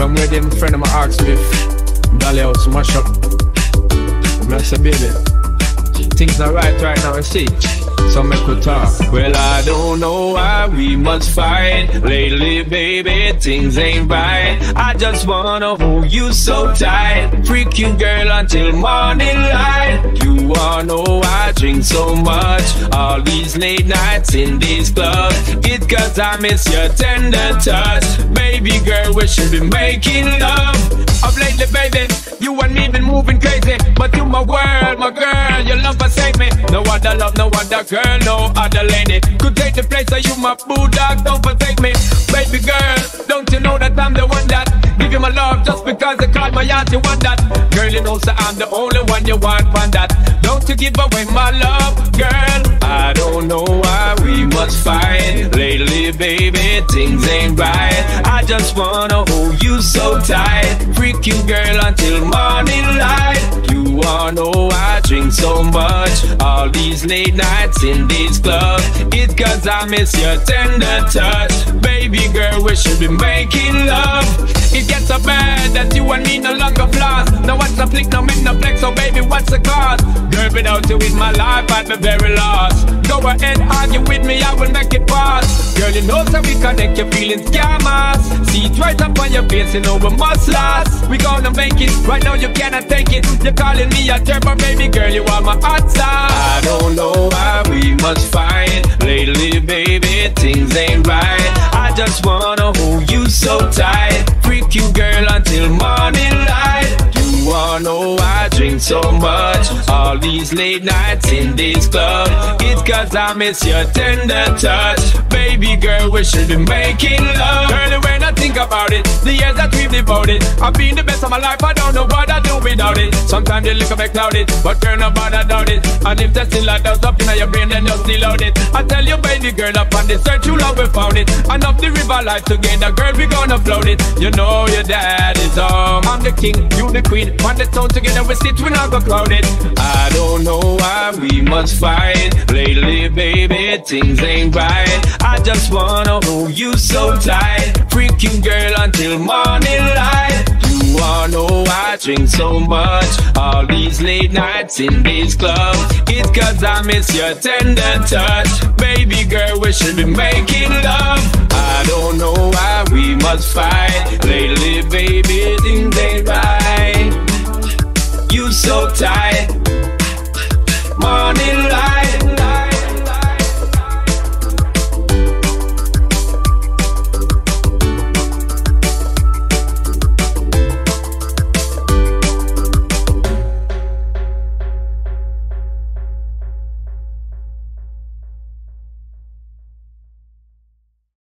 them friend of my asked me Dolly House mash up. I said, baby, things not right right now, I see so make we talk. Well, I don't know why we must fight. Lately, baby, things ain't right. I just wanna hold you so tight. Freak you, girl, until morning light. You wanna know I drink so much. All these late nights in these clubs. It cause I miss your tender touch. Baby girl, we should be making love. Of lately, baby, you and me been moving crazy. But you my world, my girl, other love, no other girl no other lady could take the place of you, my boo dog. Don't forsake me, baby girl. Don't you know that I'm the one that give you my love just because I called my heart, you want that? Girl, you know, so I'm the only one you want on that. Don't you give away my love, girl. I don't know why we must fight lately, baby. Things ain't right. I just wanna hold you so tight, freak you, girl, until morning light. These late nights in these clubs. It's cause I miss your tender touch. Baby girl, we should be making love. It gets so bad that you and me no longer floss. Now what's the flick, no make no flex, so baby, what's the cause? Girl, without you in my life, I'd be very lost. Go ahead, argue with me, I will make it pass. Girl, you know so we connect your feelings, scammers. See it right up on your face, you know we must last. We gonna make it, right now you cannot take it. You're calling me a turbo, baby girl, you are my hot why we. Lately, baby, things ain't right. I just wanna hold you so tight. Freak you, girl, until morning light. You wanna know I drink so much. All these late nights in this club. It's cause I miss your tender touch. Baby girl, we should be making love. Girl, when I think about it, the years that we've devoted, I've been the best of my life. I don't know what do without it. Sometimes you look a bit clouded, but girl, nobody doubt it. And if there's still a doubt up in your brain, then you're still out it. I tell you, baby girl, up on the search, you love, we found it. And up the river life together, girl, we gonna float it. You know your dad is home. I'm the king, you the queen. When the town together, we sit, we not go cloud it. I don't know why we must fight. Lately, baby, things ain't right. I just wanna hold you so tight. Freak you, girl, until morning light know I drink so much. All these late nights in these clubs. It's cause I miss your tender touch. Baby girl, we should be making love. I don't know why we must fight. Lately, baby, things ain't right. You so tight. Morning light.